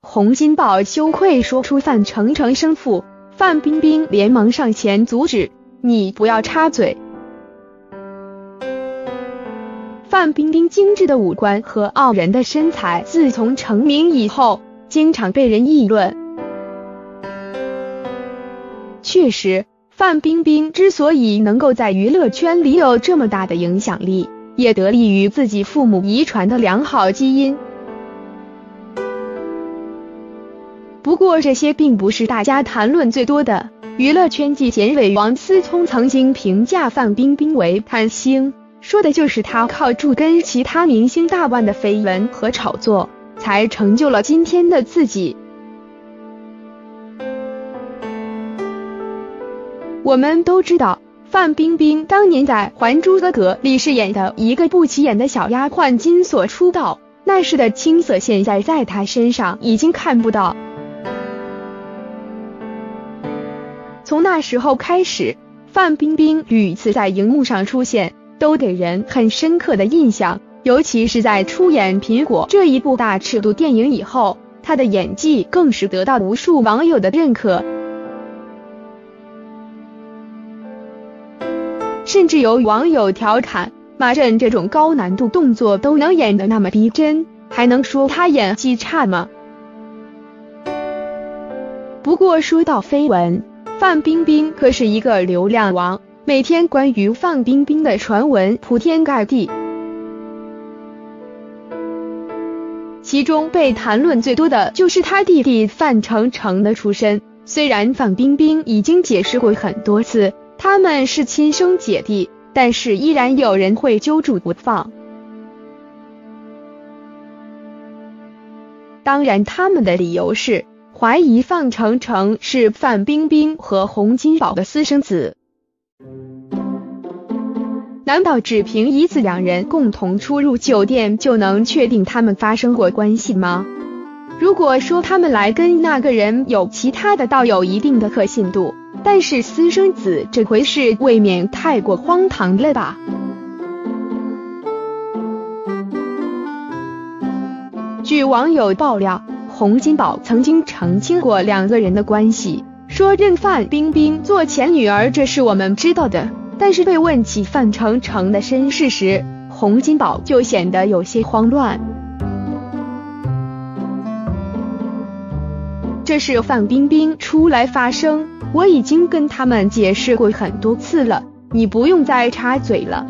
洪金宝羞愧说出范丞丞生父，范冰冰连忙上前阻止：“你不要插嘴。”范冰冰精致的五官和傲人的身材，自从成名以后，经常被人议论。确实，范冰冰之所以能够在娱乐圈里有这么大的影响力，也得力于自己父母遗传的良好基因。不过，这些并不是大家谈论最多的。娱乐圈纪检委王思聪曾经评价范冰冰为贪星。说的就是她靠助跟其他明星大腕的绯闻和炒作，才成就了今天的自己。我们都知道，范冰冰当年在《还珠格格》里饰演的一个不起眼的小丫鬟金锁出道，那时的青涩，现在在她身上已经看不到。从那时候开始，范冰冰屡次在荧幕上出现。都给人很深刻的印象，尤其是在出演《苹果》这一部大尺度电影以后，她的演技更是得到无数网友的认可。甚至有网友调侃：“马震这种高难度动作都能演得那么逼真，还能说他演技差吗？”不过说到绯闻，范冰冰可是一个流量王。每天关于范冰冰的传闻铺天盖地，其中被谈论最多的就是她弟弟范丞丞的出身。虽然范冰冰已经解释过很多次他们是亲生姐弟，但是依然有人会揪住不放。当然，他们的理由是怀疑范丞丞是范冰冰和洪金宝的私生子。难道只凭一次两人共同出入酒店就能确定他们发生过关系吗？如果说他们来跟那个人有其他的，倒有一定的可信度，但是私生子这回事未免太过荒唐了吧？据网友爆料，洪金宝曾经澄清过两个人的关系。说认范冰冰做前女儿，这是我们知道的。但是被问起范丞丞的身世时，洪金宝就显得有些慌乱。这是范冰冰出来发声，我已经跟他们解释过很多次了，你不用再插嘴了。